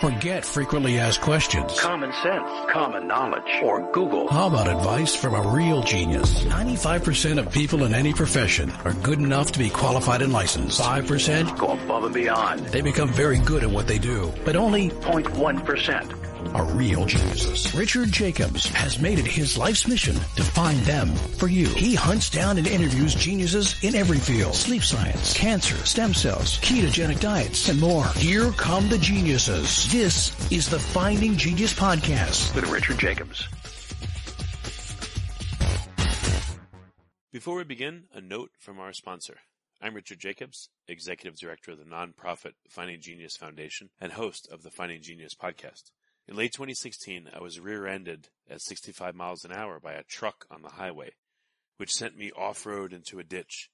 Forget frequently asked questions. Common sense, common knowledge, or Google. How about advice from a real genius? 95% of people in any profession are good enough to be qualified and licensed. 5% go above and beyond. They become very good at what they do, but only 0.1% are real geniuses. Richard Jacobs has made it his life's mission to find them for you. He hunts down and interviews geniuses in every field. Sleep science, cancer, stem cells, ketogenic diets, and more. Here come the geniuses. This is the Finding Genius Podcast with Richard Jacobs. Before we begin, a note from our sponsor. I'm Richard Jacobs, Executive Director of the nonprofit Finding Genius Foundation and host of the Finding Genius podcast. In late 2016, I was rear-ended at 65 miles an hour by a truck on the highway, which sent me off-road into a ditch.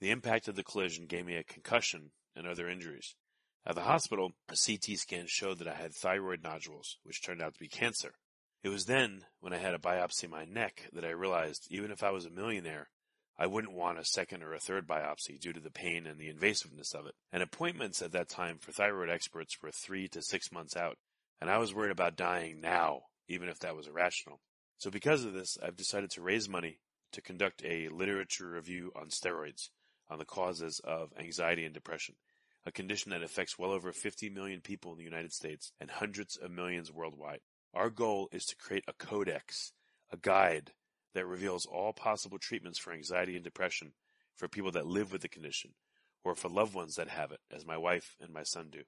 The impact of the collision gave me a concussion and other injuries. At the hospital, a CT scan showed that I had thyroid nodules, which turned out to be cancer. It was then, when I had a biopsy in my neck, that I realized even if I was a millionaire, I wouldn't want a second or a third biopsy due to the pain and the invasiveness of it. And appointments at that time for thyroid experts were three to six months out and I was worried about dying now, even if that was irrational. So because of this, I've decided to raise money to conduct a literature review on steroids on the causes of anxiety and depression, a condition that affects well over 50 million people in the United States and hundreds of millions worldwide. Our goal is to create a codex, a guide that reveals all possible treatments for anxiety and depression for people that live with the condition or for loved ones that have it, as my wife and my son do.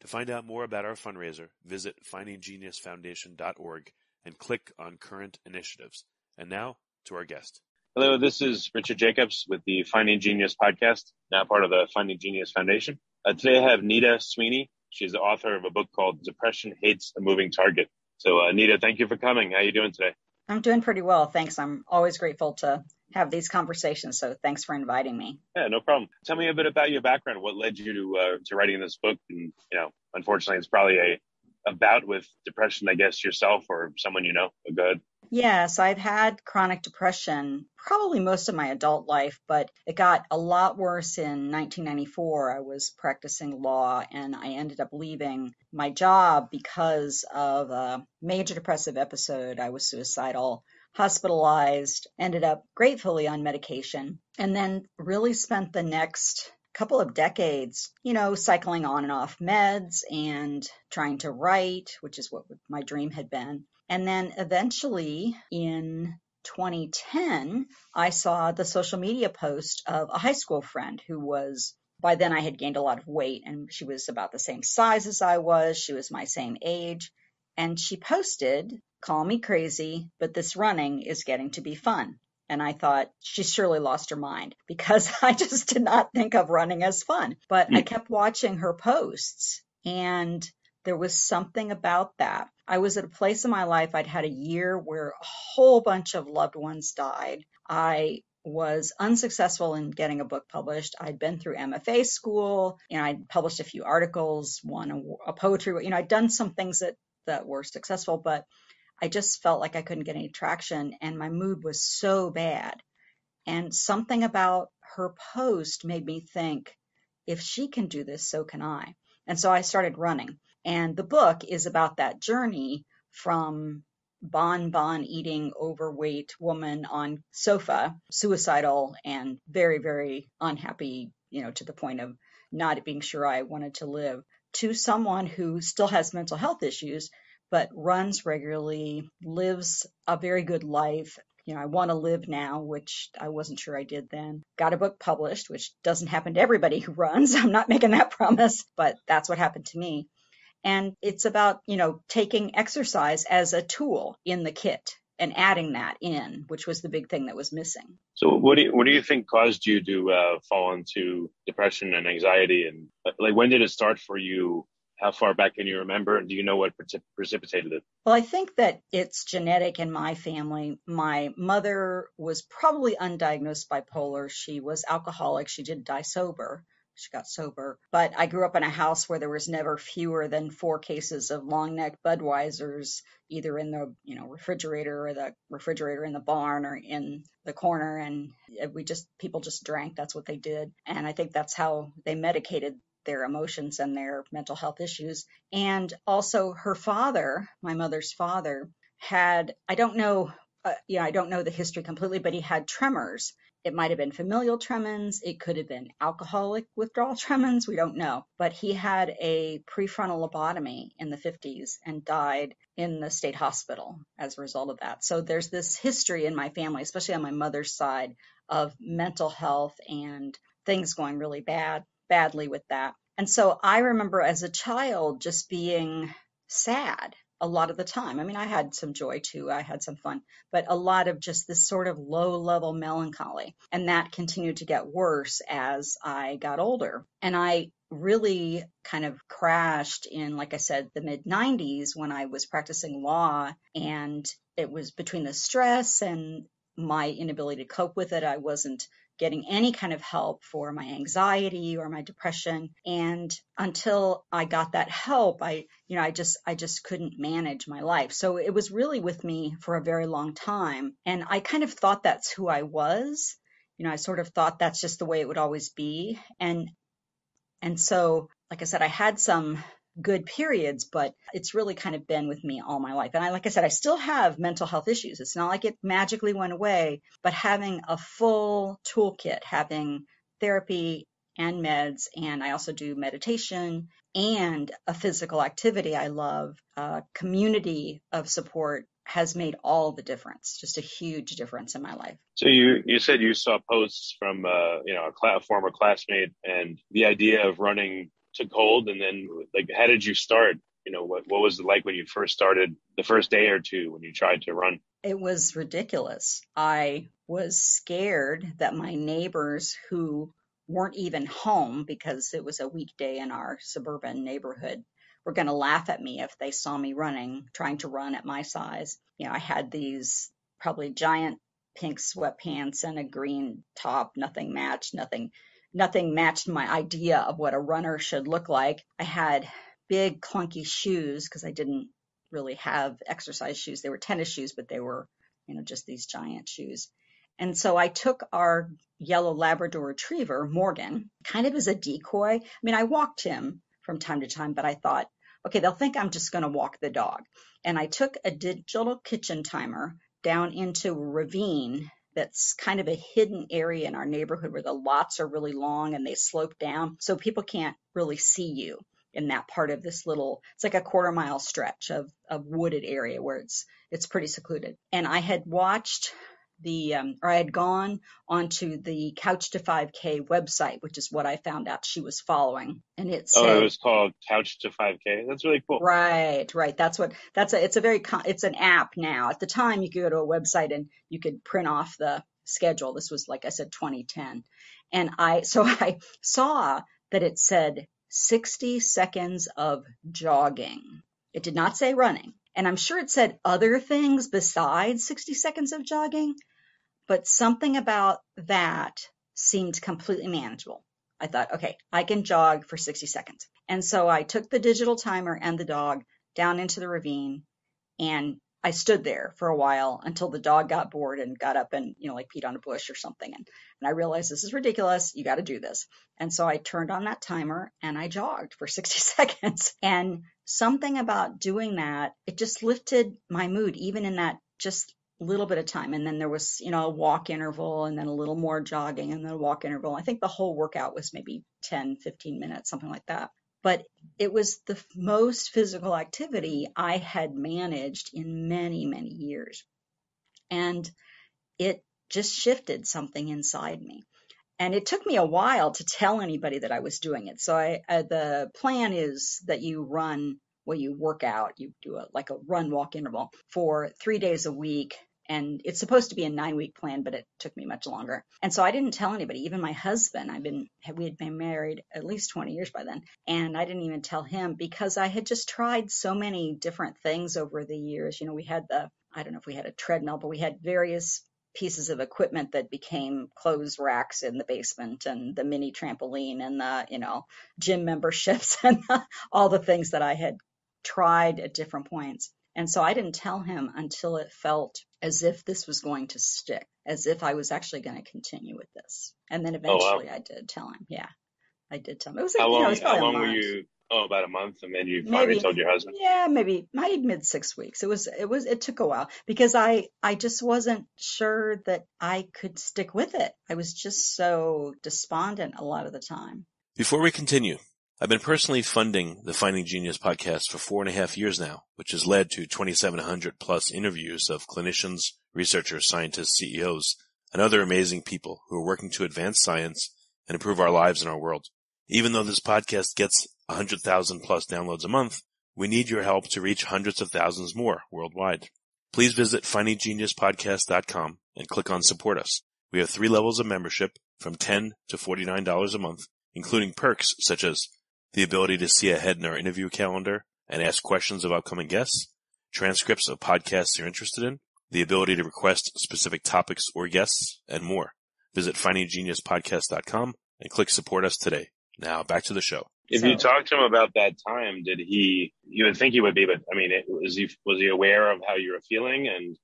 To find out more about our fundraiser, visit findinggeniusfoundation.org and click on current initiatives. And now to our guest. Hello, this is Richard Jacobs with the Finding Genius podcast, now part of the Finding Genius Foundation. Uh, today I have Nita Sweeney. She's the author of a book called Depression Hates a Moving Target. So, uh, Nita, thank you for coming. How are you doing today? I'm doing pretty well. Thanks. I'm always grateful to have these conversations. So thanks for inviting me. Yeah, no problem. Tell me a bit about your background. What led you to uh, to writing this book? And you know, unfortunately, it's probably a a bout with depression, I guess, yourself or someone you know. Go ahead. Yes, I've had chronic depression probably most of my adult life, but it got a lot worse in 1994. I was practicing law and I ended up leaving my job because of a major depressive episode. I was suicidal hospitalized, ended up gratefully on medication, and then really spent the next couple of decades, you know, cycling on and off meds and trying to write, which is what my dream had been. And then eventually in 2010, I saw the social media post of a high school friend who was by then I had gained a lot of weight and she was about the same size as I was. She was my same age. And she posted call me crazy, but this running is getting to be fun. And I thought she surely lost her mind because I just did not think of running as fun. But I hmm. kept watching her posts and there was something about that. I was at a place in my life, I'd had a year where a whole bunch of loved ones died. I was unsuccessful in getting a book published. I'd been through MFA school, you know, I'd published a few articles, won a, a poetry, you know, I'd done some things that that were successful, but I just felt like I couldn't get any traction and my mood was so bad. And something about her post made me think, if she can do this, so can I. And so I started running. And the book is about that journey from bon bon eating overweight woman on sofa, suicidal and very, very unhappy, you know, to the point of not being sure I wanted to live, to someone who still has mental health issues, but runs regularly, lives a very good life. You know, I want to live now, which I wasn't sure I did then. Got a book published, which doesn't happen to everybody who runs. I'm not making that promise, but that's what happened to me. And it's about, you know, taking exercise as a tool in the kit and adding that in, which was the big thing that was missing. So, what do you, what do you think caused you to uh, fall into depression and anxiety, and like when did it start for you? How far back can you remember? And Do you know what precipitated it? Well, I think that it's genetic in my family. My mother was probably undiagnosed bipolar. She was alcoholic. She did die sober she got sober. But I grew up in a house where there was never fewer than four cases of long neck Budweisers, either in the you know refrigerator or the refrigerator in the barn or in the corner. And uh, we just people just drank. That's what they did. And I think that's how they medicated their emotions and their mental health issues. And also her father, my mother's father, had, I don't know, uh, yeah, I don't know the history completely, but he had tremors. It might have been familial tremens. It could have been alcoholic withdrawal tremens. We don't know. But he had a prefrontal lobotomy in the 50s and died in the state hospital as a result of that. So there's this history in my family, especially on my mother's side, of mental health and things going really bad, badly with that. And so I remember as a child just being sad a lot of the time. I mean, I had some joy too. I had some fun, but a lot of just this sort of low level melancholy. And that continued to get worse as I got older. And I really kind of crashed in, like I said, the mid 90s when I was practicing law. And it was between the stress and my inability to cope with it. I wasn't getting any kind of help for my anxiety or my depression. And until i got that help i you know i just i just couldn't manage my life. So it was really with me for a very long time. And i kind of thought that's who i was. You know i sort of thought that's just the way it would always be. And and so like i said i had some good periods, but it's really kind of been with me all my life. And I, like I said, I still have mental health issues. It's not like it magically went away, but having a full toolkit, having therapy and meds, and I also do meditation and a physical activity I love, a community of support has made all the difference, just a huge difference in my life. So you you said you saw posts from uh, you know a, a former classmate, and the idea of running took hold and then like how did you start? You know what what was it like when you first started the first day or two when you tried to run? It was ridiculous. I was scared that my neighbors who weren't even home because it was a weekday in our suburban neighborhood were going to laugh at me if they saw me running trying to run at my size. You know i had these probably giant pink sweatpants and a green top nothing matched nothing nothing matched my idea of what a runner should look like. I had big clunky shoes because I didn't really have exercise shoes. They were tennis shoes, but they were, you know, just these giant shoes. And so I took our yellow Labrador retriever, Morgan, kind of as a decoy. I mean, I walked him from time to time, but I thought, okay, they'll think I'm just going to walk the dog. And I took a digital kitchen timer down into a ravine that's kind of a hidden area in our neighborhood where the lots are really long and they slope down. So people can't really see you in that part of this little, it's like a quarter mile stretch of, of wooded area where it's, it's pretty secluded. And I had watched the um, or I had gone onto the Couch to 5K website, which is what I found out she was following, and it said, oh, it was called Couch to 5K. That's really cool. Right, right. That's what that's a. It's a very it's an app now. At the time, you could go to a website and you could print off the schedule. This was like I said, 2010, and I so I saw that it said 60 seconds of jogging. It did not say running. And I'm sure it said other things besides 60 seconds of jogging, but something about that seemed completely manageable. I thought, okay, I can jog for 60 seconds. And so I took the digital timer and the dog down into the ravine and I stood there for a while until the dog got bored and got up and, you know, like peed on a bush or something. And, and I realized this is ridiculous. You got to do this. And so I turned on that timer and I jogged for 60 seconds. And something about doing that, it just lifted my mood, even in that just little bit of time. And then there was, you know, a walk interval and then a little more jogging and then a walk interval. I think the whole workout was maybe 10, 15 minutes, something like that but it was the most physical activity I had managed in many, many years. And it just shifted something inside me. And it took me a while to tell anybody that I was doing it. So I, uh, the plan is that you run, well, you work out, you do a, like a run walk interval for three days a week and it's supposed to be a nine week plan, but it took me much longer. And so I didn't tell anybody, even my husband. I've been, we had been married at least 20 years by then. And I didn't even tell him because I had just tried so many different things over the years. You know, we had the, I don't know if we had a treadmill, but we had various pieces of equipment that became clothes racks in the basement and the mini trampoline and the, you know, gym memberships and the, all the things that I had tried at different points. And so I didn't tell him until it felt as if this was going to stick, as if I was actually going to continue with this. And then eventually oh, wow. I did tell him. Yeah. I did tell him. It was, like, How you know, it was how long were you? Oh, about a month, and then you finally told your husband. Yeah, maybe my mid six weeks. It was it was it took a while because I I just wasn't sure that I could stick with it. I was just so despondent a lot of the time. Before we continue, I've been personally funding the Finding Genius podcast for four and a half years now, which has led to 2,700 plus interviews of clinicians, researchers, scientists, CEOs, and other amazing people who are working to advance science and improve our lives and our world. Even though this podcast gets 100,000 plus downloads a month, we need your help to reach hundreds of thousands more worldwide. Please visit findinggeniuspodcast.com and click on support us. We have three levels of membership from 10 to $49 a month, including perks such as the ability to see ahead in our interview calendar and ask questions of upcoming guests, transcripts of podcasts you're interested in, the ability to request specific topics or guests, and more. Visit findinggeniuspodcast.com and click support us today. Now back to the show. If So- you talked to him about that time, did he? You would think he would be, but I mean, it, was he was he aware of how you were feeling? And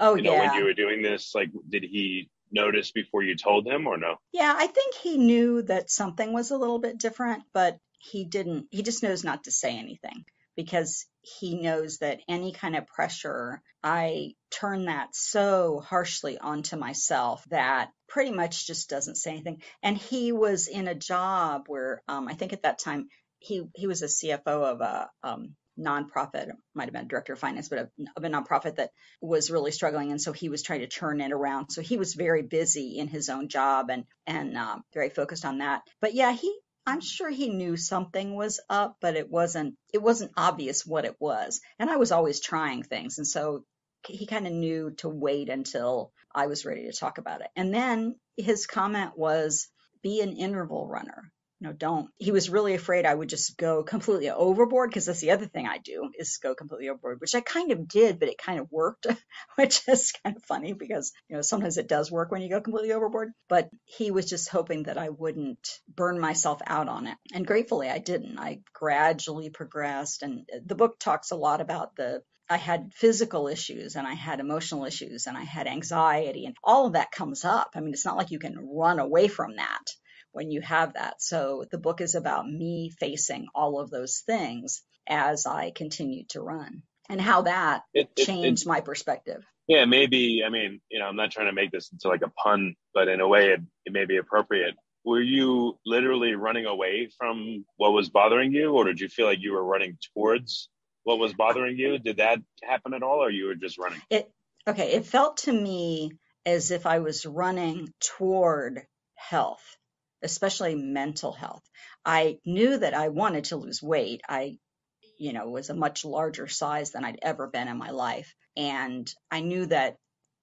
Oh you know, yeah. when you were doing this, like, did he notice before you told him, or no? Yeah, I think he knew that something was a little bit different, but he didn't, he just knows not to say anything because he knows that any kind of pressure, I turn that so harshly onto myself that pretty much just doesn't say anything. And he was in a job where, um, I think at that time, he, he was a CFO of a, um, nonprofit, might have been director of finance, but of, of a nonprofit that was really struggling. And so he was trying to turn it around. So he was very busy in his own job and, and, um, very focused on that. But yeah, he, I'm sure he knew something was up, but it wasn't, it wasn't obvious what it was. And I was always trying things. And so he kind of knew to wait until I was ready to talk about it. And then his comment was, be an interval runner. Know, don't. He was really afraid I would just go completely overboard because that's the other thing I do is go completely overboard, which I kind of did, but it kind of worked, which is kind of funny because, you know, sometimes it does work when you go completely overboard. But he was just hoping that I wouldn't burn myself out on it. And gratefully I didn't. I gradually progressed. And the book talks a lot about the I had physical issues and I had emotional issues and I had anxiety and all of that comes up. I mean, it's not like you can run away from that when you have that. So the book is about me facing all of those things as I continued to run and how that It, it, it, changed my perspective. yeah, maybe. I mean, you know, I'm not trying to make this into like a pun, but in a way, it, it may be appropriate. Were you literally running away from what was bothering you, or did you feel like you were running towards what was bothering you? Did that happen at all, or you were just running? It okay, it felt to me as if I was running toward health, especially mental health. I knew that I wanted to lose weight. I you know, was a much larger size than I'd ever been in my life. And I knew that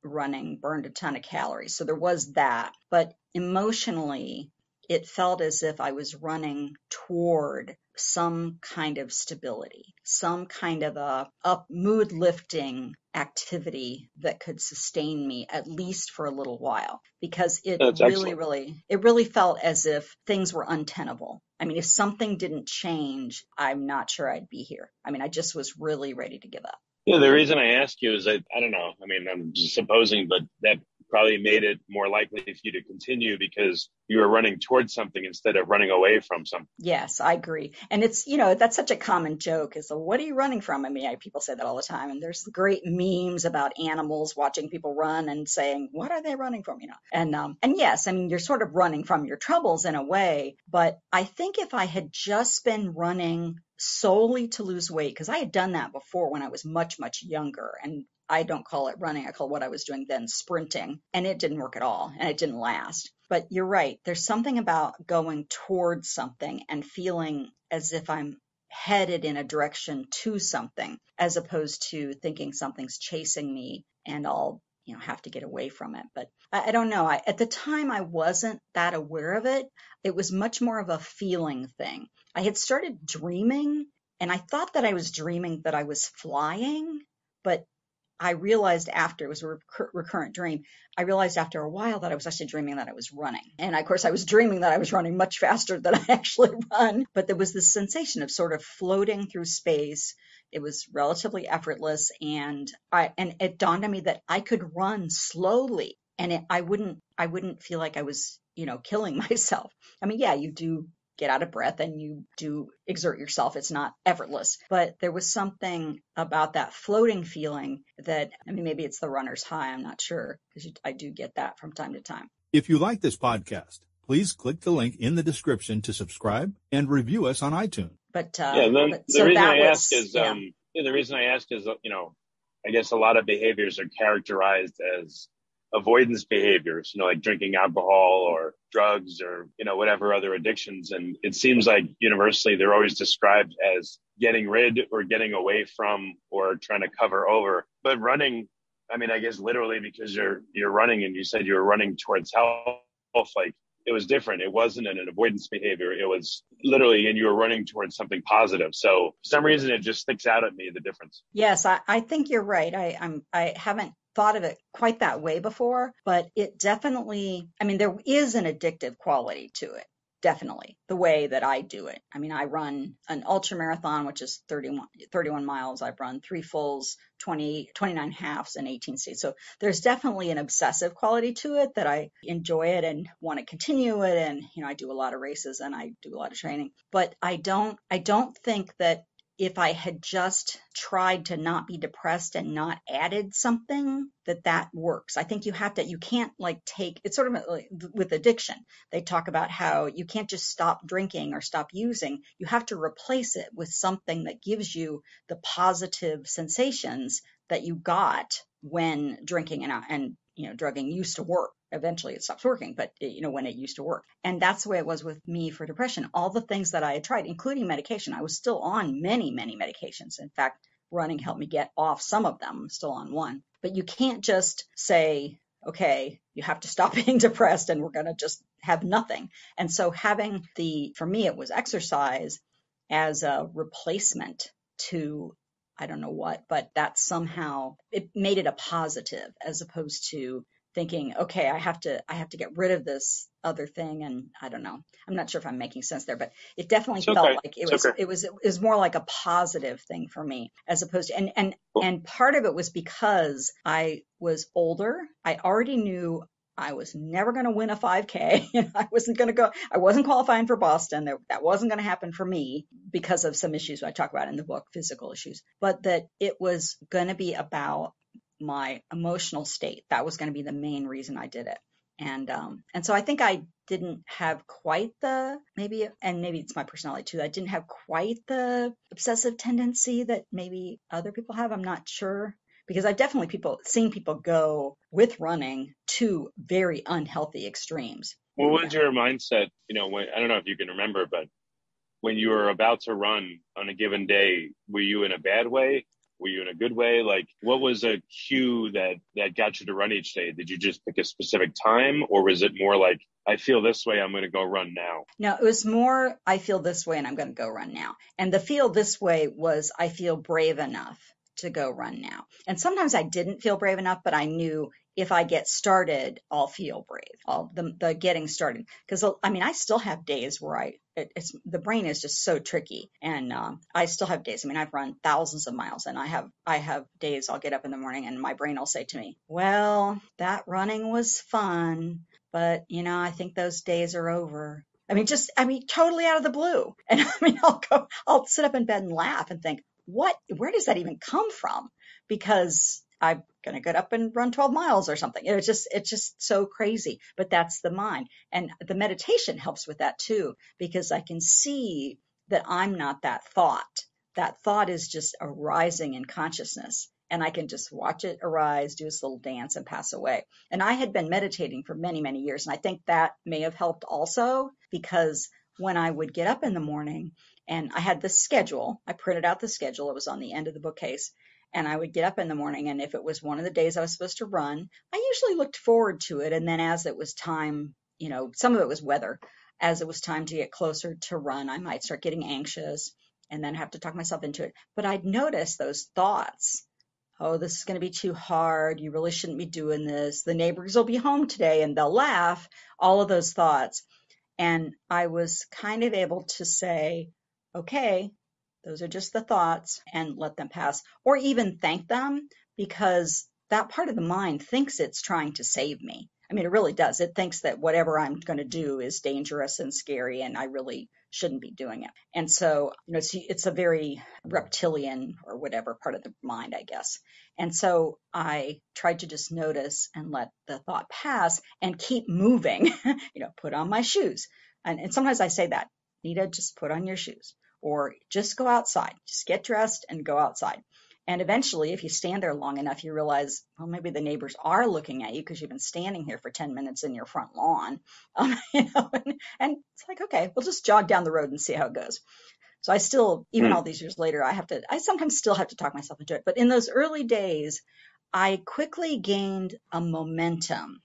running burned a ton of calories. So there was that. But emotionally, it felt as if I was running toward some kind of stability, some kind of a up mood lifting activity that could sustain me at least for a little while because it That's really excellent. really it really felt as if things were untenable. I mean if something didn't change, I'm not sure I'd be here. I mean I just was really ready to give up. Yeah, the reason I ask you is I, I don't know. I mean, I'm just supposing, but that probably made it more likely for you to continue because you were running towards something instead of running away from something. Yes, I agree. And it's, you know, that's such a common joke is, what are you running from? I mean, I, people say that all the time. And there's great memes about animals watching people run and saying, what are they running from? You know, and, um, and yes, I mean, you're sort of running from your troubles in a way, but I think if I had just been running solely to lose weight, because I had done that before when I was much, much younger and I don't call it running. I call what I was doing then sprinting and it didn't work at all and it didn't last. But you're right. There's something about going towards something and feeling as if I'm headed in a direction to something as opposed to thinking something's chasing me and I'll, you know, have to get away from it. But I, I don't know. I, at the time I wasn't that aware of it. It was much more of a feeling thing. I had started dreaming and I thought that I was dreaming that I was flying, but I realized after it was a recur- recurrent dream, I realized after a while that I was actually dreaming that I was running. And of course, I was dreaming that I was running much faster than I actually run. But there was this sensation of sort of floating through space. It was relatively effortless, and I and it dawned on me that I could run slowly, and it, I wouldn't I wouldn't feel like I was you know killing myself. I mean, yeah, you do get out of breath and you do exert yourself. It's not effortless, but there was something about that floating feeling that, I mean, maybe it's the runner's high. I'm not sure because I do get that from time to time. If you like this podcast, please click the link in the description to subscribe and review us on iTunes. But, uh, yeah, the, but, the so reason that I was, ask is, yeah. um, yeah, the reason I ask is, you know, I guess a lot of behaviors are characterized as avoidance behaviors, you know, like drinking alcohol or drugs or, you know, whatever other addictions. And it seems like universally they're always described as getting rid or getting away from or trying to cover over. But running, I mean, I guess literally because you're, you're running and you said you were running towards health, like it was different. It wasn't an avoidance behavior. It was literally, and you were running towards something positive. So for some reason, it just sticks out at me, the difference. Yes, I, I think you're right. I, I'm, I haven't thought of it quite that way before, but it definitely, I mean, there is an addictive quality to it. Definitely the way that I do it. I mean, I run an ultra marathon, which is 31, 31 miles. I've run three fulls, 20, 29 halves and 18 states. So there's definitely an obsessive quality to it that I enjoy it and want to continue it. And, you know, I do a lot of races and I do a lot of training, but I don't, I don't think that if I had just tried to not be depressed and not added something, that that works. I think you have to, you can't like take, it's sort of like with addiction. They talk about how you can't just stop drinking or stop using. You have to replace it with something that gives you the positive sensations that you got when drinking and, and you know, drugging used to work eventually it stops working, but eh, you know, when it used to work. And that's the way it was with me for depression. All the things that I had tried, including medication, I was still on many, many medications. In fact, running helped me get off some of them. I'm still on one, but you can't just say, okay, you have to stop being depressed and we're going to just have nothing. And so having the, for me, it was exercise as a replacement to I don't know what, but that somehow it made it a positive as opposed to thinking, okay, I have to, I have to get rid of this other thing. And I don't know, I'm not sure if I'm making sense there, but it definitely It's felt okay. like it It's was, okay. it was, it was more like a positive thing for me as opposed to, and, and, and part of it was because I was older. I already knew I was never going to win a 5K. I wasn't going to go, I wasn't qualifying for Boston. That wasn't going to happen for me because of some issues I talk about in the book, physical issues, but that it was going to be about my emotional state. That was going to be the main reason I did it. And, um, and so I think I didn't have quite the, maybe, and maybe it's my personality too. I didn't have quite the obsessive tendency that maybe other people have. I'm not sure because I've definitely people seen people go with running to very unhealthy extremes. What was your mindset? You know, when, I don't know if you can remember, but when you were about to run on a given day, were you in a bad way? Were you in a good way? Like, what was a cue that that got you to run each day? Did you just pick a specific time, or was it more like, I feel this way, I'm going to go run now? No, it was more, I feel this way and I'm going to go run now. And the feel this way was, I feel brave enough to go run now. And sometimes I didn't feel brave enough, but I knew if I get started, I'll feel brave. All the, the getting started. Cause I mean, I still have days where I, it, it's, the brain is just so tricky. And, um, I still have days. I mean, I've run thousands of miles and I have, I have days I'll get up in the morning and my brain will say to me, well, that running was fun, but you know, I think those days are over. I mean, just, I mean, totally out of the blue. And I mean, I'll go, I'll sit up in bed and laugh and think, what, where does that even come from? Because I'm going to get up and run 12 miles or something. It's just, it's just so crazy, but that's the mind. And the meditation helps with that too, because I can see that I'm not that thought. That thought is just arising in consciousness and I can just watch it arise, do this little dance and pass away. And I had been meditating for many, many years. And I think that may have helped also because when I would get up in the morning and I had this schedule, I printed out the schedule. It was on the end of the bookcase and I would get up in the morning and if it was one of the days I was supposed to run, I usually looked forward to it. And then as it was time, you know, some of it was weather. As it was time to get closer to run, I might start getting anxious and then have to talk myself into it. But I'd notice those thoughts. Oh, this is going to be too hard. You really shouldn't be doing this. The neighbors will be home today and they'll laugh. All of those thoughts. And I was kind of able to say, okay, those are just the thoughts and let them pass or even thank them because that part of the mind thinks it's trying to save me. I mean, it really does. It thinks that whatever I'm going to do is dangerous and scary and I really shouldn't be doing it. And so, you know, it's, it's a very reptilian or whatever part of the mind, I guess. And so I tried to just notice and let the thought pass and keep moving, you know, put on my shoes. And, and sometimes I say that, Nita, just put on your shoes or just go outside, just get dressed and go outside. And eventually, if you stand there long enough, you realize, well, maybe the neighbors are looking at you because you've been standing here for 10 minutes in your front lawn. Um, you know, and, and, it's like, okay, we'll just jog down the road and see how it goes. So I still, even mm. all these years later, I have to, I sometimes still have to talk myself into it. But in those early days, I quickly gained a momentum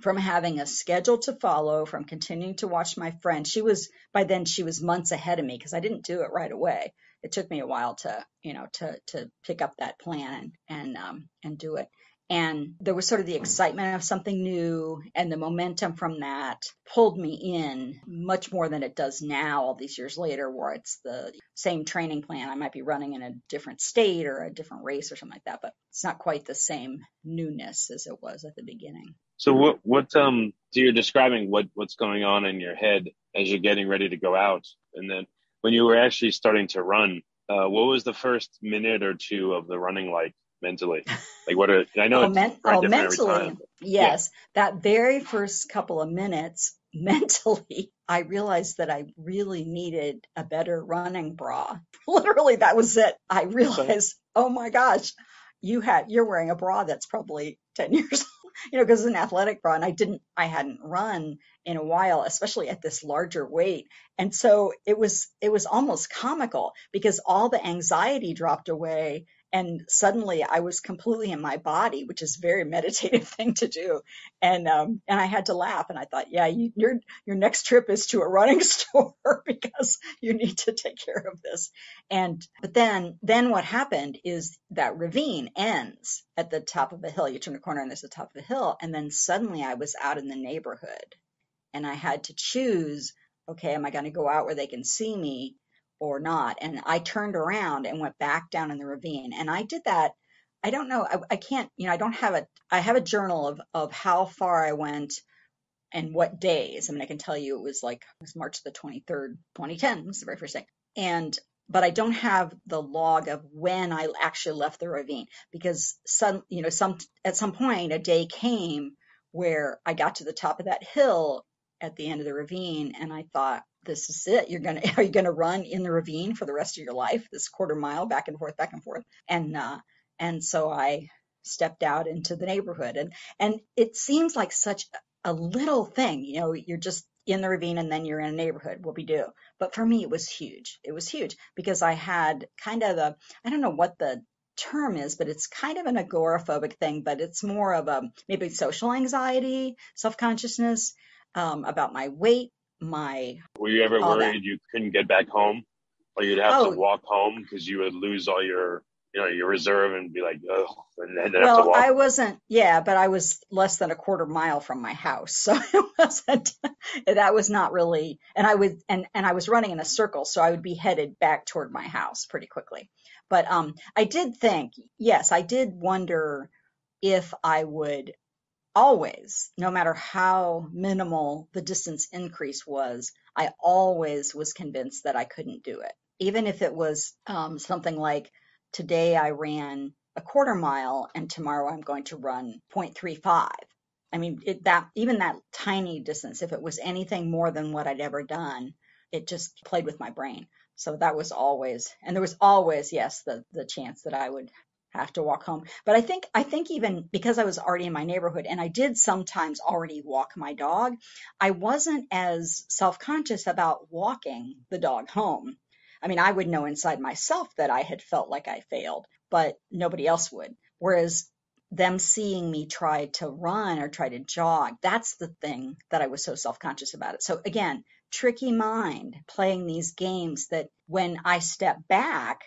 from having a schedule to follow, from continuing to watch my friend. She was, by then, she was months ahead of me because I didn't do it right away it took me a while to, you know, to, to pick up that plan and, and, um, and do it. And there was sort of the excitement of something new and the momentum from that pulled me in much more than it does now, all these years later, where it's the same training plan. I might be running in a different state or a different race or something like that, but it's not quite the same newness as it was at the beginning. So what, what, um, so you're describing what, what's going on in your head as you're getting ready to go out. And then when you were actually starting to run, uh, what was the first minute or two of the running like mentally? Like what are, I know oh, men- oh, mentally, yes, yeah. that very first couple of minutes, mentally, I realized that I really needed a better running bra. Literally, that was it. I realized, oh my gosh, you had, you're wearing a bra that's probably 10 years old you know, because it's an athletic bra and I didn't, I hadn't run in a while, especially at this larger weight. And so it was, it was almost comical because all the anxiety dropped away and suddenly I was completely in my body, which is a very meditative thing to do. And um, and I had to laugh, and I thought, yeah, you, your your next trip is to a running store because you need to take care of this. And but then then what happened is that ravine ends at the top of a hill. You turn a corner and there's the top of a hill, and then suddenly I was out in the neighborhood, and I had to choose. Okay, am I going to go out where they can see me or not. And I turned around and went back down in the ravine. And I did that. I don't know. I, I can't, you know, I don't have a, I have a journal of, of how far I went and what days. I mean, I can tell you it was like, it was March the 23rd, 2010 was the very first day. And, but I don't have the log of when I actually left the ravine because some, you know, some, at some point a day came where I got to the top of that hill at the end of the ravine and I thought, this is it. You're gonna are you gonna run in the ravine for the rest of your life? This quarter mile back and forth, back and forth. And uh, and so I stepped out into the neighborhood, and and it seems like such a little thing. You know, you're just in the ravine and then you're in a neighborhood. What we do, but for me, it was huge. It was huge because I had kind of a i don't know what the term is, but it's kind of an agoraphobic thing, but it's more of a maybe social anxiety, self consciousness um, about my weight, my. Were you ever worried that. you couldn't get back home, or you'd have oh. to walk home because you would lose all your, you know, your reserve and be like, oh, and then well, have to walk. I wasn't, yeah, but I was less than a quarter mile from my house, so it wasn't. that was not really, and I would, and and I was running in a circle, so I would be headed back toward my house pretty quickly. But um, I did think, yes, I did wonder if I would always, no matter how minimal the distance increase was, I always was convinced that I couldn't do it. Even if it was um, something like today I ran a quarter mile and tomorrow I'm going to run 0.35. I mean, it, that even that tiny distance, if it was anything more than what I'd ever done, it just played with my brain. So that was always, and there was always, yes, the the chance that I would have to walk home. But I think I think even because I was already in my neighborhood and I did sometimes already walk my dog, I wasn't as self-conscious about walking the dog home. I mean, I would know inside myself that I had felt like I failed, but nobody else would. Whereas them seeing me try to run or try to jog, that's the thing that I was so self-conscious about it. So again, tricky mind playing these games that when I step back,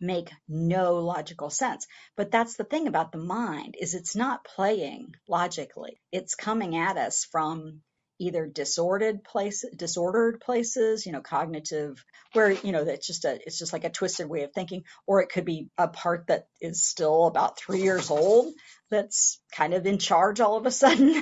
make no logical sense. But that's the thing about the mind is it's not playing logically. It's coming at us from either disordered place disordered places you know cognitive where you know that's just a it's just like a twisted way of thinking or it could be a part that is still about three years old that's kind of in charge all of a sudden. You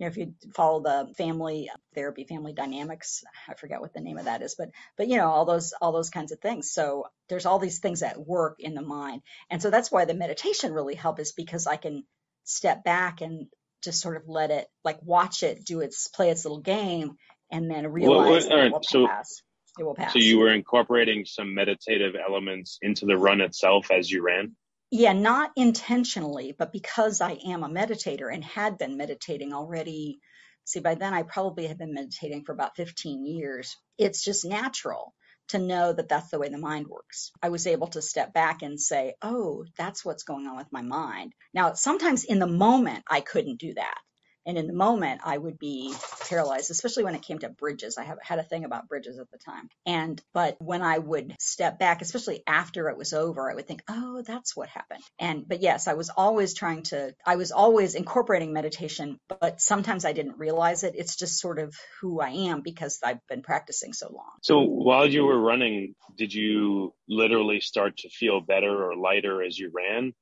know if you follow the family therapy family dynamics i forget what the name of that is but but you know all those all those kinds of things. So there's all these things that work in the mind. And so that's why the meditation really helps is because i can step back and just sort of let it like watch it do its play its little game and then realize what, what, it will so, pass. It will pass. So you were incorporating some meditative elements into the run itself as you ran? Yeah, not intentionally, but because I am a meditator and had been meditating already. See, by then I probably had been meditating for about 15 years. It's just natural to know that that's the way the mind works. I was able to step back and say, oh, that's what's going on with my mind. Now, sometimes in the moment, I couldn't do that. And in the moment, I would be paralyzed, especially when it came to bridges. I have, had a thing about bridges at the time. And, but when I would step back, especially after it was over, I would think, oh, that's what happened. And, but yes, I was always trying to, I was always incorporating meditation, but sometimes I didn't realize it. It's just sort of who I am because I've been practicing so long. So while you were running, did you literally start to feel better or lighter as you ran?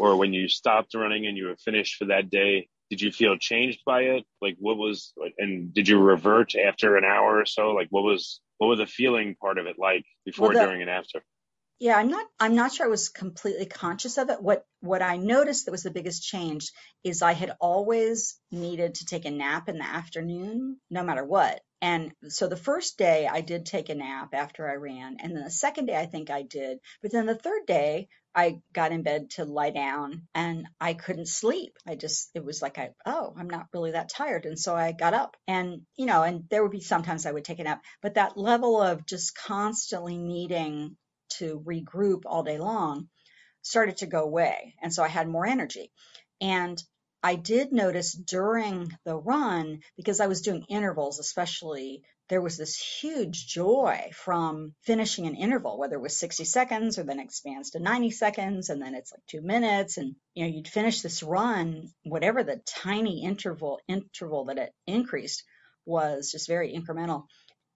Or when you stopped running and you were finished for that day, did you feel changed by it? Like what was, and did you revert after an hour or so? Like what was, what was the feeling part of it like before, well, the, during, and after? Yeah, I'm not, I'm not sure I was completely conscious of it. What, what I noticed that was the biggest change is I had always needed to take a nap in the afternoon, no matter what. And so the first day I did take a nap after I ran. And then the second day I think I did. But then the third day I got in bed to lie down and I couldn't sleep. I just, it was like, I, oh, I'm not really that tired. And so I got up and, you know, and there would be sometimes I would take a nap, but that level of just constantly needing to regroup all day long started to go away. And so I had more energy. And I did notice during the run, because I was doing intervals, especially there was this huge joy from finishing an interval, whether it was 60 seconds or then expands to 90 seconds and then it's like two minutes. And, you know, you'd finish this run, whatever the tiny interval, interval that it increased was just very incremental.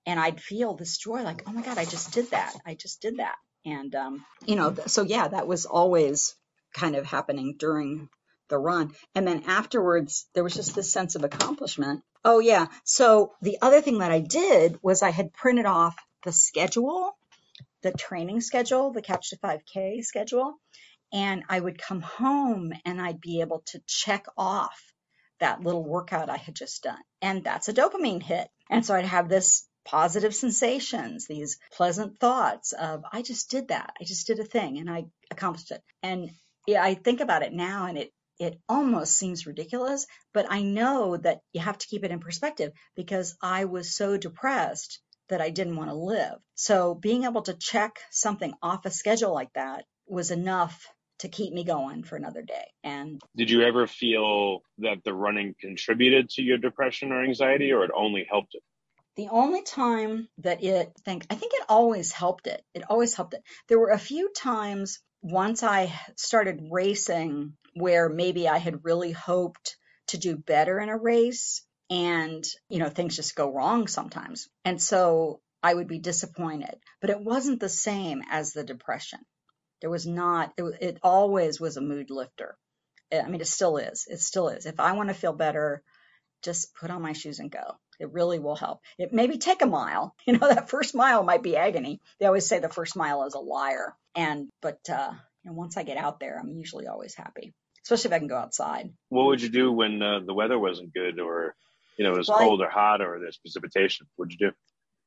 And I'd feel this joy like, oh my God, I just did that. I just did that. And, um, you know, so yeah, that was always kind of happening during the run. And then afterwards, there was just this sense of accomplishment. Oh, yeah. So the other thing that I did was I had printed off the schedule, the training schedule, the Couch to 5K schedule. And I would come home and I'd be able to check off that little workout I had just done. And that's a dopamine hit. And so I'd have this positive sensations, these pleasant thoughts of, I just did that. I just did a thing and I accomplished it. And yeah, I think about it now and it it almost seems ridiculous, but I know that you have to keep it in perspective because I was so depressed that I didn't want to live. So being able to check something off a schedule like that was enough to keep me going for another day. And did you ever feel that the running contributed to your depression or anxiety or it only helped it? The only time that it think I think it always helped it. It always helped it. There were a few times once I started racing where maybe I had really hoped to do better in a race and, you know, things just go wrong sometimes. And so I would be disappointed, but it wasn't the same as the depression. There was not, it, it always was a mood lifter. I mean, it still is. It still is. If I want to feel better, just put on my shoes and go. It really will help. It maybe take a mile. You know, that first mile might be agony. They always say the first mile is a liar. And, but, uh, know, once I get out there, I'm usually always happy especially if I can go outside. What would you do when uh, the weather wasn't good or, you know, it was well, cold I, or hot or there's precipitation? What'd you do?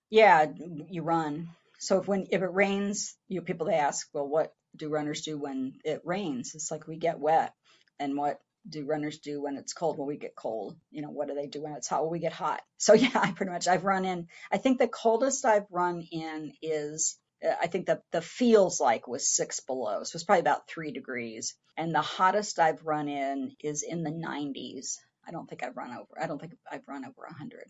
Yeah, you run. So if when if it rains, you know, people they ask, well, what do runners do when it rains? It's like we get wet, and what do runners do when it's cold? Well, we get cold. You know, what do they do when it's hot? Well, we get hot. So yeah, I pretty much I've run in. I think the coldest I've run in is I think the the feels like was six below, so it's probably about three degrees. And the hottest I've run in is in the 90s. I don't think I've run over. I don't think I've run over 100.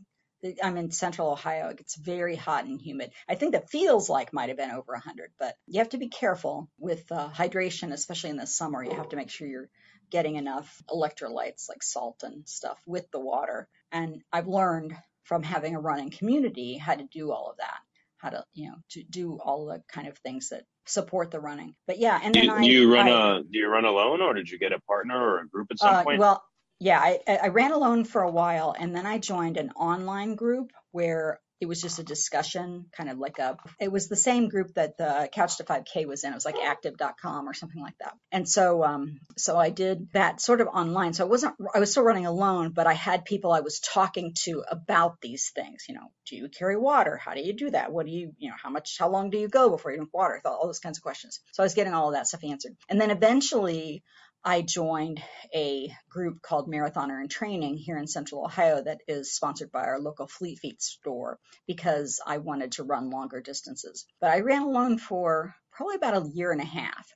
I'm in central Ohio. It gets very hot and humid. I think the feels like might have been over 100, but you have to be careful with uh, hydration, especially in the summer. You have to make sure you're getting enough electrolytes like salt and stuff with the water. And I've learned from having a running community how to do all of that, how to, you know, to do all the kind of things that support the running. But yeah, and Do then you, I, do you run I, a do you run alone or did you get a partner or a group at some uh, point? well, yeah, I I ran alone for a while and then I joined an online group where it was just a discussion, kind of like a, it was the same group that the Couch to 5K was in. It was like active.com or something like that. And so, um, so I did that sort of online. So I wasn't, I was still running alone, but I had people I was talking to about these things. You know, do you carry water? How do you do that? What do you, you know, how much, how long do you go before you drink water? All those kinds of questions. So I was getting all of that stuff answered. And then eventually I joined a group called Marathoner in Training here in Central Ohio that is sponsored by our local Fleet Feet store because I wanted to run longer distances. But I ran alone for probably about a year and a half.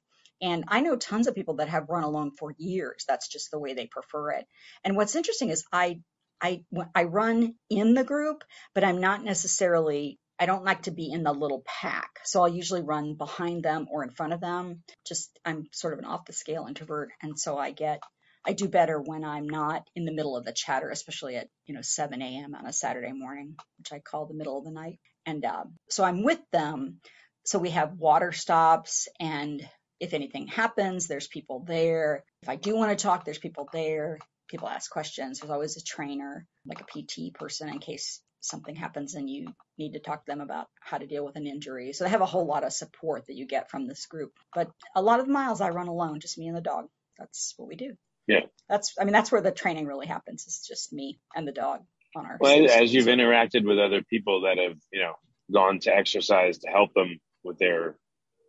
And I know tons of people that have run alone for years. That's just the way they prefer it. And what's interesting is I I I run in the group, but I'm not necessarily I don't like to be in the little pack. So I'll usually run behind them or in front of them. Just I'm sort of an off the scale introvert and so I get I do better when I'm not in the middle of the chatter, especially at you know 7 a.m. on a Saturday morning, which I call the middle of the night. And uh, so I'm with them. So we have water stops, and if anything happens, there's people there. If I do want to talk, there's people there. People ask questions. There's always a trainer, like a PT person, in case something happens and you need to talk to them about how to deal with an injury. So they have a whole lot of support that you get from this group. But a lot of the miles I run alone, just me and the dog. That's what we do. Yeah. That's, I mean, that's where the training really happens. It's just me and the dog on our. Well, as you've interacted with other people that have, you know, gone to exercise to help them with their,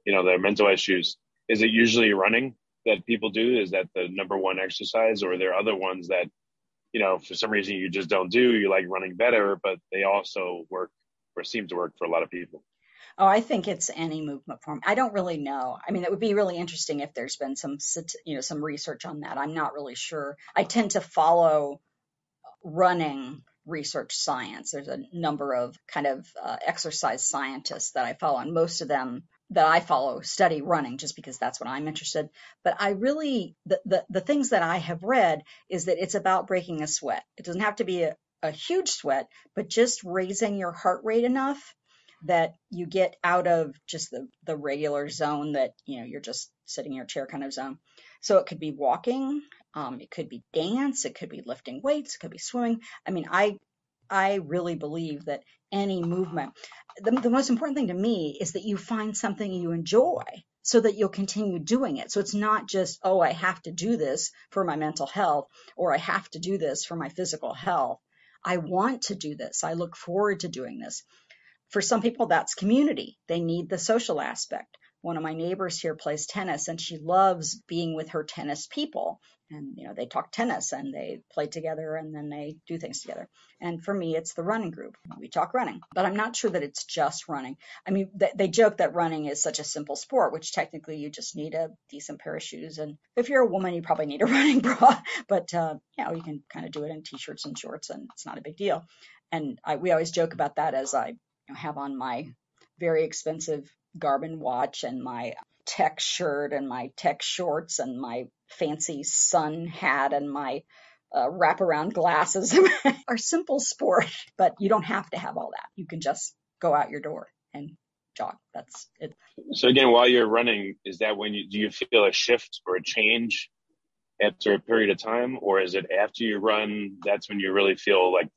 you know, their mental issues, is it usually running that people do? Is that the number one exercise, or are there other ones that, you know, for some reason you just don't do? You like running better, but they also work or seem to work for a lot of people. Oh, I think it's any movement form. I don't really know. I mean, it would be really interesting if there's been some, you know, some research on that. I'm not really sure. I tend to follow running research science. There's a number of kind of uh, exercise scientists that I follow, and most of them that I follow study running just because that's what I'm interested. But I really the the, the things that I have read is that it's about breaking a sweat. It doesn't have to be a, a huge sweat, but just raising your heart rate enough that you get out of just the the regular zone that you know you're just sitting in your chair kind of zone. So it could be walking, um, it could be dance, it could be lifting weights, it could be swimming. I mean, I I really believe that any movement, the, the most important thing to me is that you find something you enjoy so that you'll continue doing it. So it's not just, oh, I have to do this for my mental health or I have to do this for my physical health. I want to do this. I look forward to doing this. For some people, that's community. They need the social aspect. One of my neighbors here plays tennis and she loves being with her tennis people. And, you know, they talk tennis and they play together and then they do things together. And for me, it's the running group. We talk running, but I'm not sure that it's just running. I mean, they, they joke that running is such a simple sport, which technically you just need a decent pair of shoes. And if you're a woman, you probably need a running bra, but, uh, you know, you can kind of do it in t-shirts and shorts and it's not a big deal. And I, we always joke about that as I have on my very expensive Garmin watch and my tech shirt and my tech shorts and my fancy sun hat and my uh, wraparound glasses are simple sport, but you don't have to have all that. You can just go out your door and jog. That's it. So again, while you're running, is that when you do you feel a shift or a change after a period of time, or is it after you run? That's when you really feel like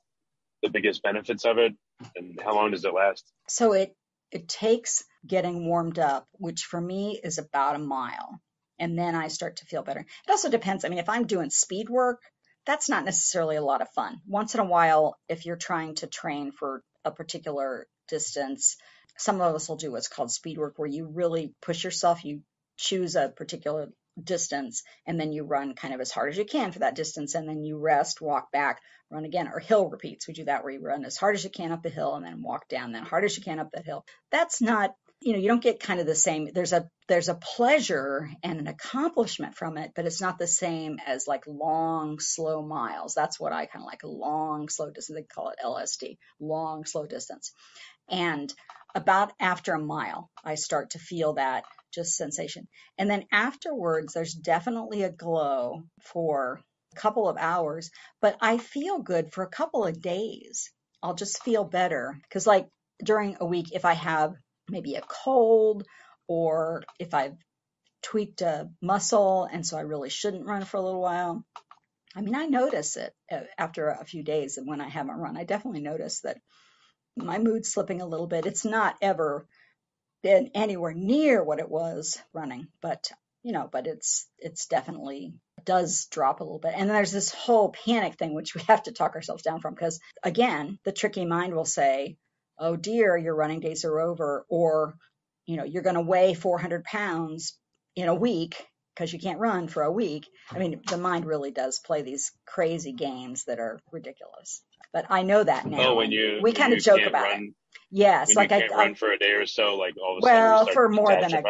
the biggest benefits of it. And how long does it last? So it it takes getting warmed up, which for me is about a mile. And then I start to feel better. It also depends. I mean, if I'm doing speed work, that's not necessarily a lot of fun. Once in a while, if you're trying to train for a particular distance, some of us will do what's called speed work, where you really push yourself. You choose a particular distance and then you run kind of as hard as you can for that distance and then you rest, walk back, run again, or hill repeats. We do that where you run as hard as you can up the hill and then walk down, then hard as you can up that hill. That's not, you know, you don't get kind of the same. There's a there's a pleasure and an accomplishment from it, but it's not the same as like long, slow miles. That's what I kind of like long, slow distance. They call it LSD, long, slow distance. And about after a mile, I start to feel that just sensation. And then afterwards, there's definitely a glow for a couple of hours, but I feel good for a couple of days. I'll just feel better. Cause like during a week, if I have maybe a cold or if I've tweaked a muscle and so I really shouldn't run for a little while, I mean, I notice it uh, after a few days and when I haven't run. I definitely notice that my mood's slipping a little bit. It's not ever been anywhere near what it was running, but you know, but it's it's definitely does drop a little bit. And there's this whole panic thing which we have to talk ourselves down from because again, the tricky mind will say, "Oh dear, your running days are over," or you know, you're going to weigh 400 pounds in a week because you can't run for a week. I mean, the mind really does play these crazy games that are ridiculous. But I know that oh, now. Oh, when you we kind of joke about run, it. Yes, like I, run for a day or so, like all of a well, sudden for more than a.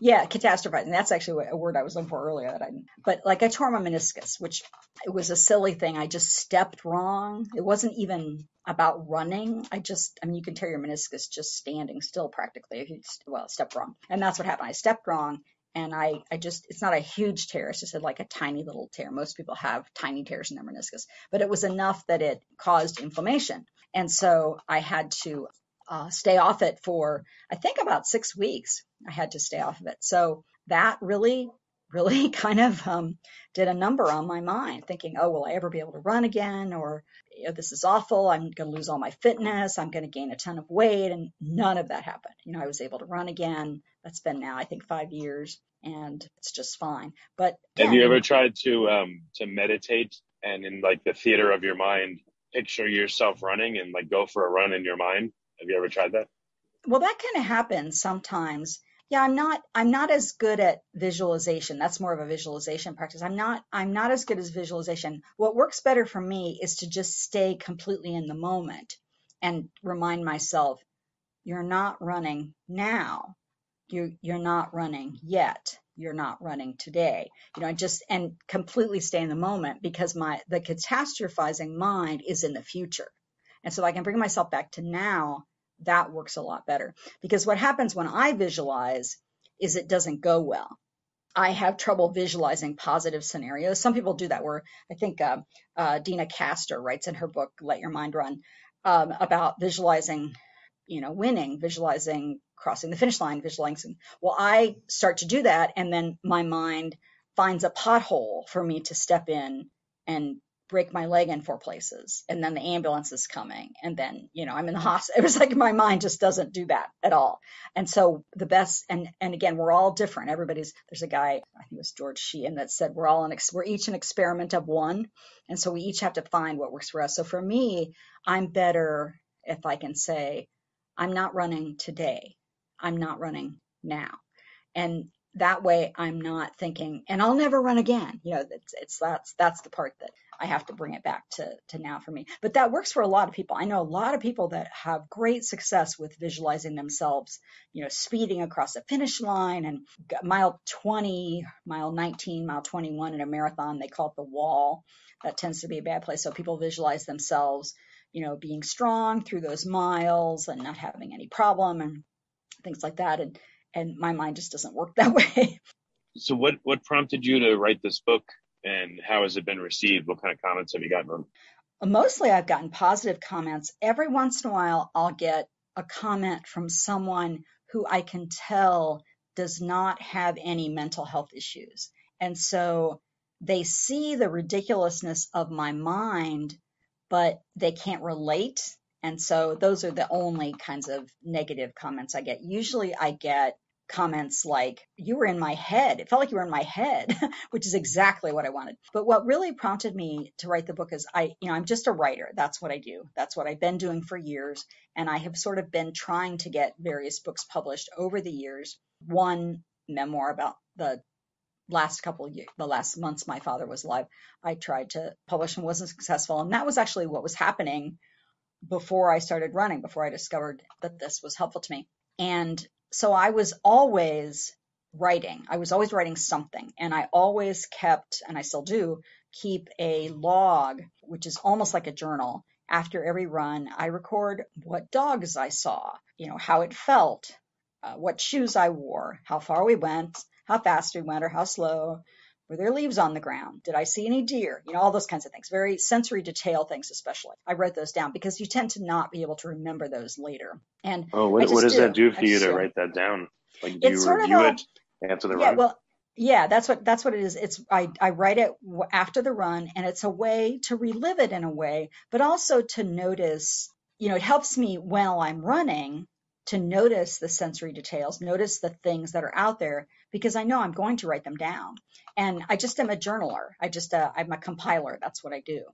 yeah, catastrophizing. That's actually a word I was looking for earlier. That I, but like I tore my meniscus, which it was a silly thing. I just stepped wrong. It wasn't even about running. I just, I mean, you can tear your meniscus just standing still practically if you, well, step wrong. And that's what happened. I stepped wrong and I, I just, it's not a huge tear. It's just like a tiny little tear. Most people have tiny tears in their meniscus, but it was enough that it caused inflammation. And so I had to uh, stay off it for, I think about six weeks. I had to stay off of it. So that really, really kind of um, did a number on my mind, thinking, oh, will I ever be able to run again? Or you know, this is awful. I'm going to lose all my fitness. I'm going to gain a ton of weight. And none of that happened. You know, I was able to run again. That's been now, I think, five years and it's just fine. But have you ever tried to, um, to meditate and in like the theater of your mind, picture yourself running and like go for a run in your mind? Have you ever tried that? Well, that kind of happens sometimes. Yeah, I'm not I'm not as good at visualization. That's more of a visualization practice. I'm not I'm not as good as visualization. What works better for me is to just stay completely in the moment and remind myself you're not running now. You you're not running yet. You're not running today. You know, just and completely stay in the moment because my the catastrophizing mind is in the future. And so I can bring myself back to now. That works a lot better because what happens when I visualize is it doesn't go well. I have trouble visualizing positive scenarios. Some people do that where I think uh, uh, Deena Kastor writes in her book, Let Your Mind Run, um, about visualizing, you know, winning, visualizing crossing the finish line, visualizing. Well, I start to do that and then my mind finds a pothole for me to step in and break my leg in four places and then the ambulance is coming and then you know i'm in the hospital. It was like my mind just doesn't do that at all. And so the best and and again we're all different. Everybody's there's a guy i think it was george sheehan that said we're all an we're each an experiment of one and so we each have to find what works for us. So for me i'm better if i can say i'm not running today. I'm not running now. And that way I'm not thinking, and I'll never run again. You know, it's, it's that's that's the part that I have to bring it back to to now for me. But that works for a lot of people. I know a lot of people that have great success with visualizing themselves, you know, speeding across the finish line and mile 20, mile 19, mile 21 in a marathon. They call it the wall. That tends to be a bad place. So people visualize themselves, you know, being strong through those miles and not having any problem and things like that. And and my mind just doesn't work that way. So what what prompted you to write this book and how has it been received? What kind of comments have you gotten Mostly I've gotten positive comments. Every once in a while I'll get a comment from someone who I can tell does not have any mental health issues. And so they see the ridiculousness of my mind, but they can't relate. And so those are the only kinds of negative comments I get. Usually I get comments like, you were in my head. It felt like you were in my head, which is exactly what I wanted. But what really prompted me to write the book is I, you know, I'm just a writer. That's what I do. That's what I've been doing for years. And I have sort of been trying to get various books published over the years. One memoir about the last couple years, the last months my father was alive, I tried to publish and wasn't successful. And that was actually what was happening before I started running, before I discovered that this was helpful to me. And so I was always writing. I was always writing something and I always kept, and I still do, keep a log, which is almost like a journal. After every run, I record what dogs I saw, you know, how it felt, uh, what shoes I wore, how far we went, how fast we went or how slow, Were there leaves on the ground? Did I see any deer? You know, all those kinds of things. Very sensory detail things, especially. I wrote those down because you tend to not be able to remember those later. And oh, what, what does do. that do for you to write that down? Like, do it's you review a, it after the yeah, run? Well, yeah, that's what that's what it is. It's I I write it after the run, and it's a way to relive it in a way, but also to notice. You know, it helps me while I'm running to notice the sensory details, notice the things that are out there because I know I'm going to write them down. And I just am a journaler. I just, uh, I'm a compiler. That's what I do.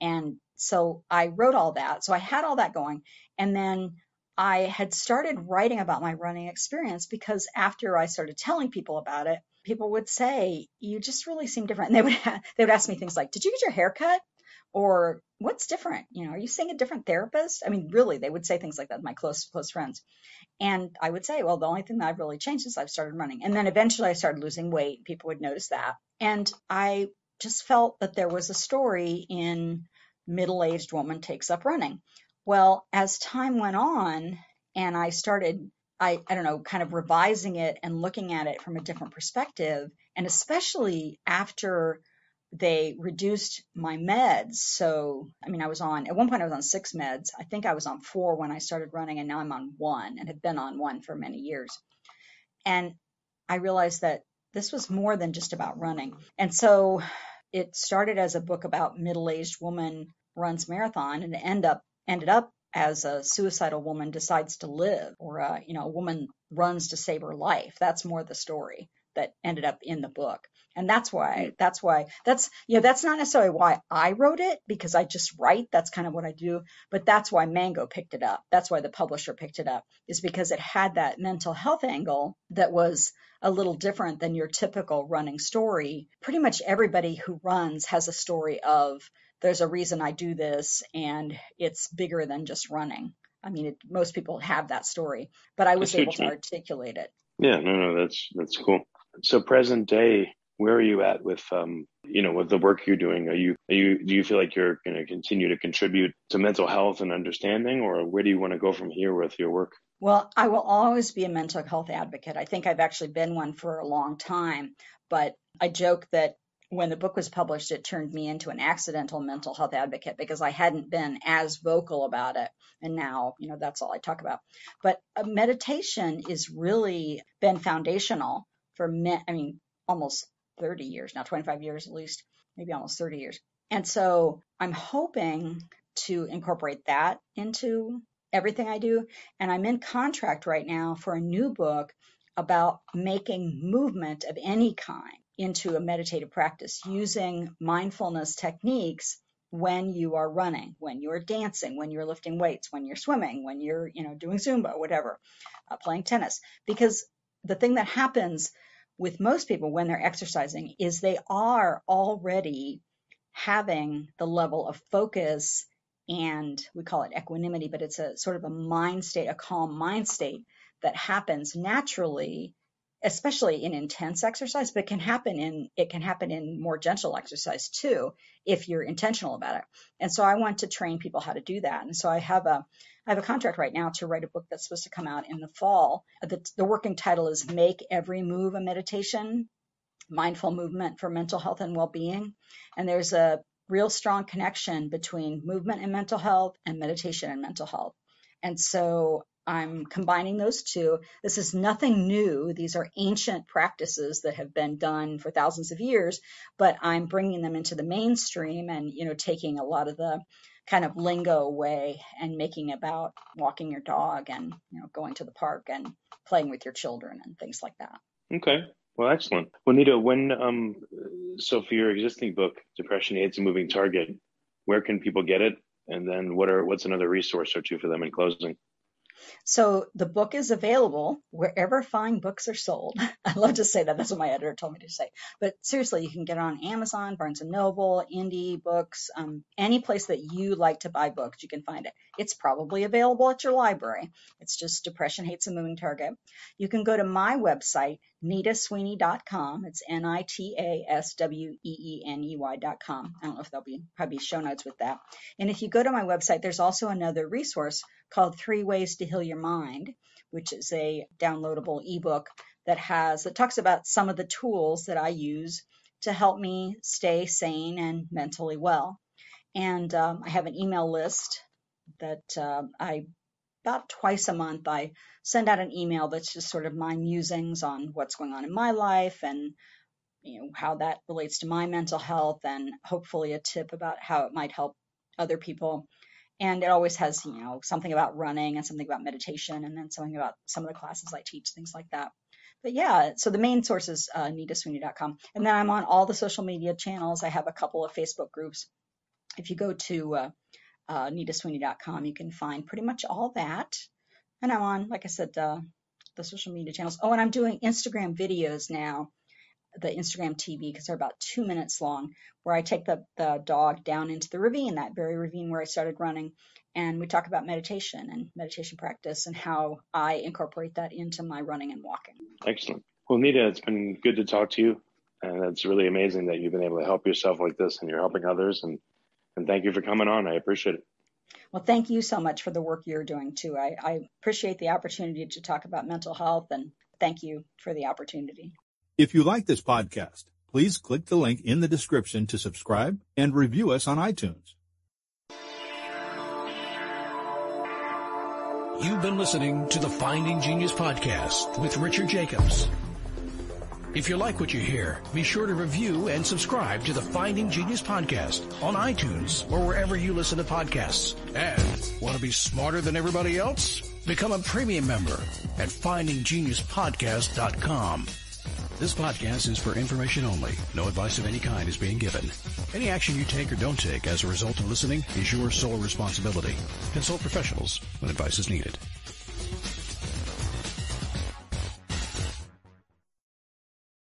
And so I wrote all that. So I had all that going. And then I had started writing about my running experience because after I started telling people about it, people would say, you just really seem different. And they would, they would ask me things like, did you get your hair cut? Or what's different? You know, are you seeing a different therapist? I mean, really, they would say things like that, my close, close friends. And I would say, well, the only thing that I've really changed is I've started running. And then eventually I started losing weight. People would notice that. And I just felt that there was a story in middle aged woman takes up running. Well, as time went on and I started, I, I don't know, kind of revising it and looking at it from a different perspective, and especially after they reduced my meds. So, I mean, I was on, at one point I was on six meds. I think I was on four when I started running, and now I'm on one and have been on one for many years. And I realized that this was more than just about running. And so it started as a book about middle-aged woman runs marathon and end up ended up as a suicidal woman decides to live or a, you know a woman runs to save her life that's more the story that ended up in the book and that's why that's why that's you know that's not necessarily why i wrote it because i just write that's kind of what i do but that's why mango picked it up. That's why the publisher picked it up is because it had that mental health angle that was a little different than your typical running story. Pretty much everybody who runs has a story of there's a reason i do this and it's bigger than just running. I mean it, most people have that story but i was able to articulate it. Yeah no no that's that's cool. So present day where are you at with um, you know with the work you're doing? Are you are you do you feel like you're going to continue to contribute to mental health and understanding or where do you want to go from here with your work? Well i will always be a mental health advocate. I think i've actually been one for a long time but i joke that when the book was published it turned me into an accidental mental health advocate because i hadn't been as vocal about it. And now you know that's all i talk about. But uh, meditation is really been foundational for me i mean almost 30 years now, 25 years at least, maybe almost 30 years. And so I'm hoping to incorporate that into everything I do. And I'm in contract right now for a new book about making movement of any kind into a meditative practice using mindfulness techniques when you are running, when you're dancing, when you're lifting weights, when you're swimming, when you're, you know, doing Zumba, whatever, uh, playing tennis. Because the thing that happens with most people when they're exercising is they are already having the level of focus and we call it equanimity, but it's a sort of a mind state, a calm mind state that happens naturally, especially in intense exercise, but can happen in it can happen in more gentle exercise too, if you're intentional about it. And so I want to train people how to do that. And so I have a I have a contract right now to write a book that's supposed to come out in the fall. The, the working title is Make Every Move a Meditation Mindful Movement for Mental Health and Well-Being. And there's a real strong connection between movement and mental health and meditation and mental health. And so I'm combining those two. This is nothing new. These are ancient practices that have been done for thousands of years, but I'm bringing them into the mainstream and, you know, taking a lot of the kind of lingo away and making about walking your dog and you know going to the park and playing with your children and things like that. Okay. Well, excellent. Well, Nita, when um, so for your existing book, Depression Hates a Moving Target, where can people get it? And then what are what's another resource or two for them in closing? So the book is available wherever fine books are sold. I love to say that. That's what my editor told me to say. But seriously, you can get it on Amazon, Barnes and Noble, Indie Books, um, any place that you like to buy books, you can find it. It's probably available at your library. It's just Depression Hates a Moving Target. You can go to my website, nitasweeney.com. It's N-I-T-A-S-W-E-E-N-E-Y.com. I don't know if there'll be probably show notes with that. And if you go to my website, there's also another resource called Three Ways to Heal Your Mind, which is a downloadable ebook that has that talks about some of the tools that I use to help me stay sane and mentally well. And um, I have an email list that uh, I about twice a month I send out an email that's just sort of my musings on what's going on in my life and you know how that relates to my mental health and hopefully a tip about how it might help other people. And it always has you know something about running and something about meditation and then something about some of the classes i teach things like that. But yeah so the main source is uh, nitasweeney.com and then i'm on all the social media channels. I have a couple of facebook groups. If you go to uh, uh, nitasweeney.com you can find pretty much all that and i'm on like i said uh, the social media channels oh and i'm doing instagram videos now the Instagram TV because they're about two minutes long, where I take the, the dog down into the ravine, that very ravine where I started running, and we talk about meditation and meditation practice and how I incorporate that into my running and walking. Excellent. Well, Nita, it's been good to talk to you. And it's really amazing that you've been able to help yourself like this and you're helping others. And, and thank you for coming on. I appreciate it. Well, thank you so much for the work you're doing too. I, I appreciate the opportunity to talk about mental health and thank you for the opportunity. If you like this podcast, please click the link in the description to subscribe and review us on iTunes. You've been listening to the Finding Genius podcast with Richard Jacobs. If you like what you hear, be sure to review and subscribe to the Finding Genius podcast on iTunes or wherever you listen to podcasts. And want to be smarter than everybody else? Become a premium member at findinggeniuspodcast.com. This podcast is for information only. No advice of any kind is being given. Any action you take or don't take as a result of listening is your sole responsibility. Consult professionals when advice is needed.